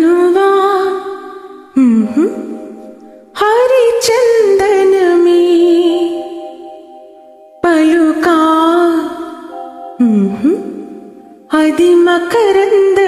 नुवा हरिचन्दनमी पलुका हदिमकरन्द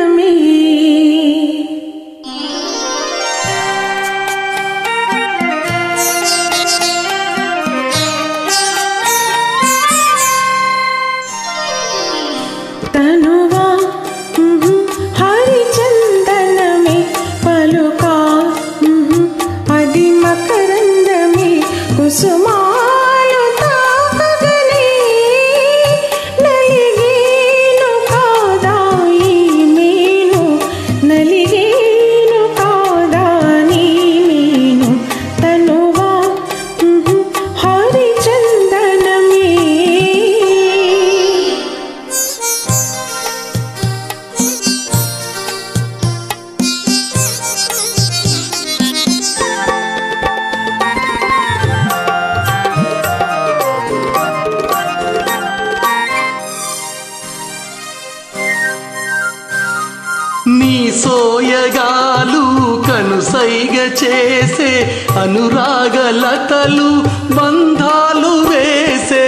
చేసే అనురాగలతలు బంధాలు వేసే.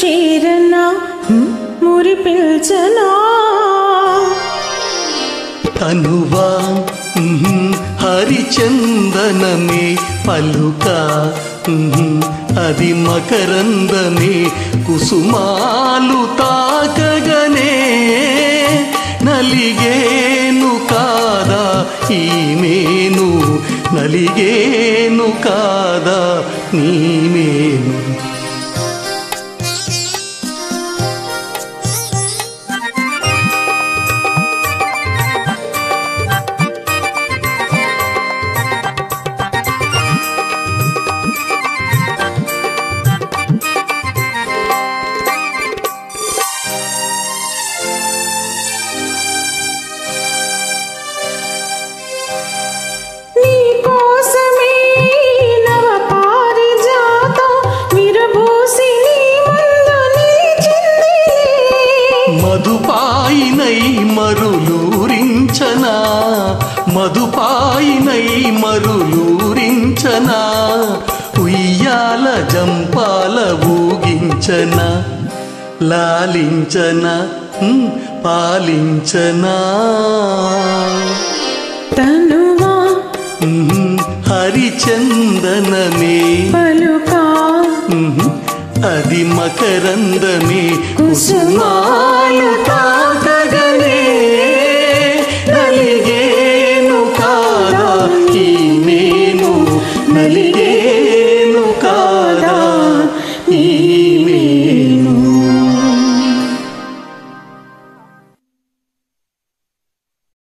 చేరనా మురి పిల్చనా తనువా హరిచందనమే పలుక. అది మకరందమే కుసుమాలు తాకగనే. నలిగేను కాదా ఈ మేను. నలిగేను కాదా నీ మరులూరించనా? మధుపాయినై మరులూరించనా? ఉయ్యాల జంపాల ఊగించనా? లాలించనా? పాలించనా? తనువా? హరిచందనమే. పలుకా? అది మకరందమే. తా me.